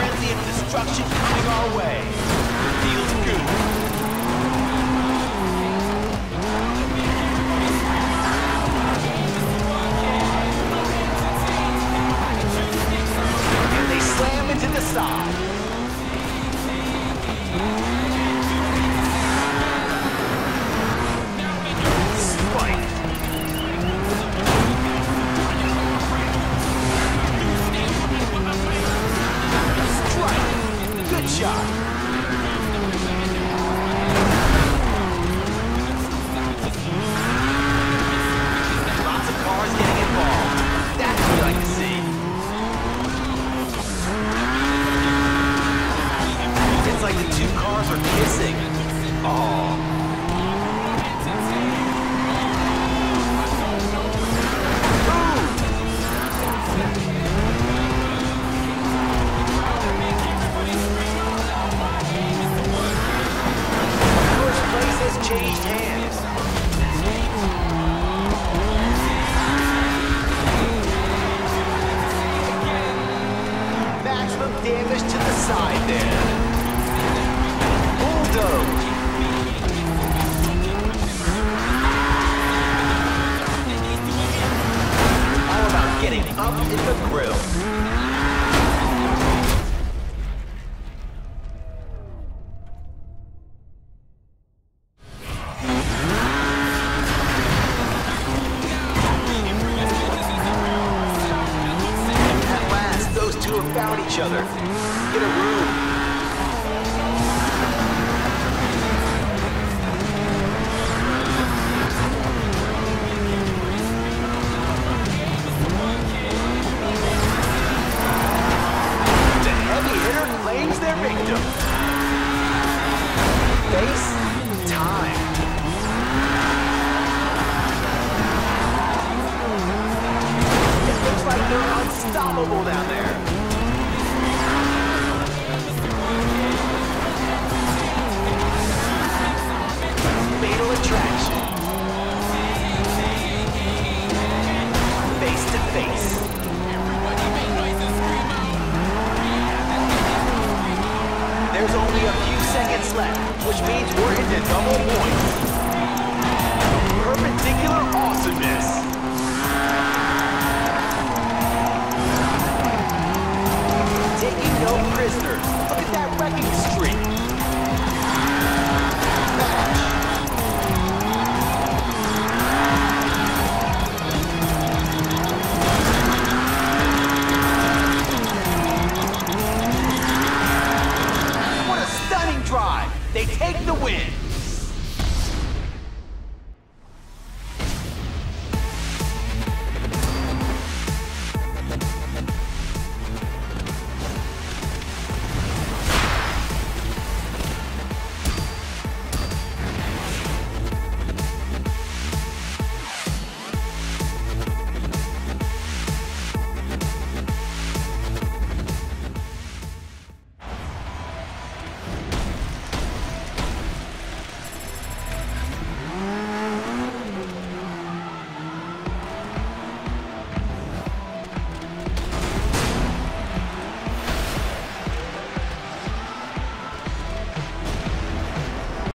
frenzy of destruction coming our way. Cars are kissing. Oh. Damage to the side there. Grill. At last, those two have found each other. Get a room. Seconds left, which means we're into double points. Perpendicular awesomeness. Taking no prisoners. Look at that wrecking